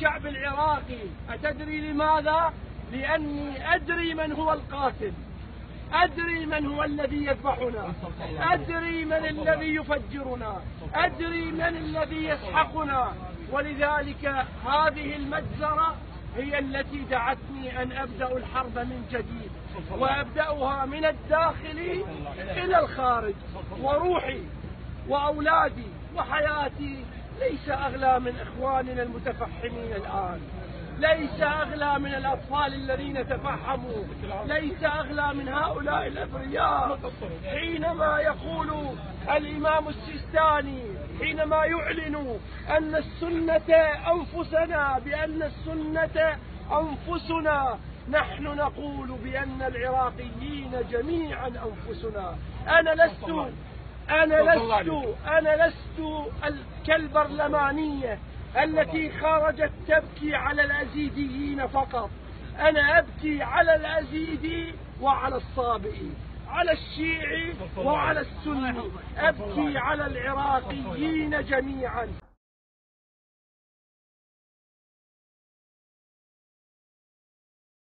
الشعب العراقي. أتدري لماذا؟ لأني أدري من هو القاتل. أدري من هو الذي يذبحنا. أدري من الذي يفجرنا. أدري من الذي يسحقنا. ولذلك هذه المجزرة هي التي دعتني أن أبدأ الحرب من جديد. وأبدأها من الداخل إلى الخارج. وروحي وأولادي وحياتي ليس أغلى من إخواننا المتفحمين الآن. ليس أغلى من الأطفال الذين تفحموا. ليس أغلى من هؤلاء الأبرياء. حينما يقول الإمام السيستاني حينما يعلن أن السنة أنفسنا بأن السنة أنفسنا نحن نقول بأن العراقيين جميعا أنفسنا. أنا لست أنا لست أنا لست كالبرلمانية التي خرجت تبكي على الأزيديين فقط. أنا أبكي على الأزيدي وعلى الصابئي على الشيعي وعلى السني. أبكي على العراقيين جميعا.